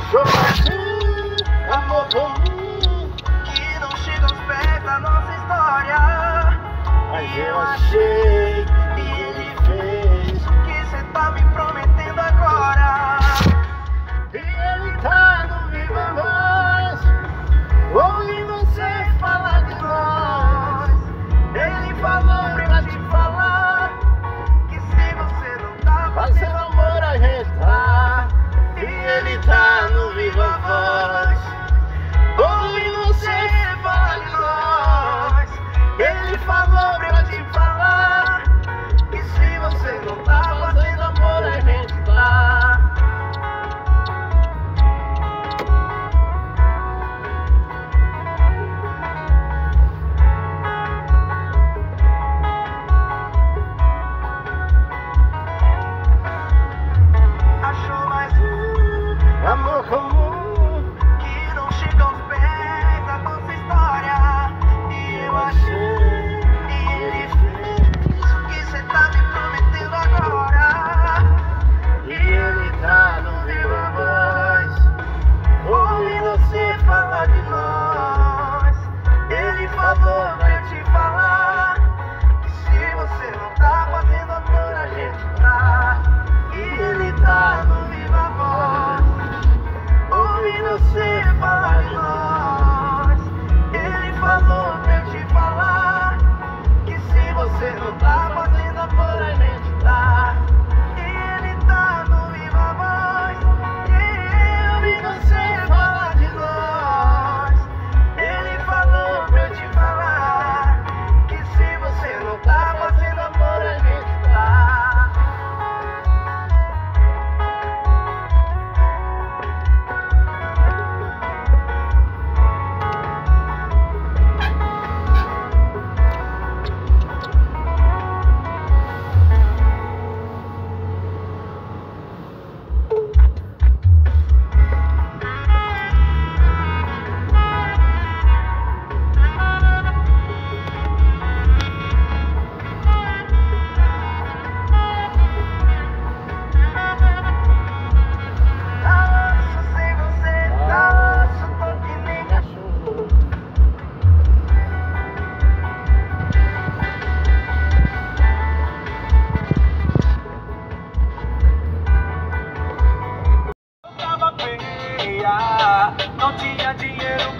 cachorro comum, amor comum, que não chega aos pés da nossa história. Mas eu achei.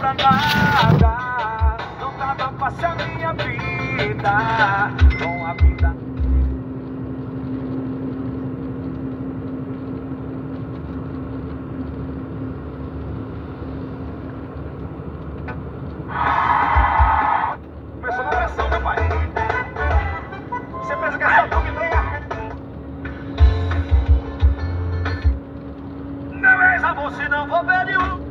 pra nada. Não tava fácil a minha vida. Com a vida. Começou na pressão, meu pai. Você pensa que essa não me tem? Não é essa, você não vou ver nenhum.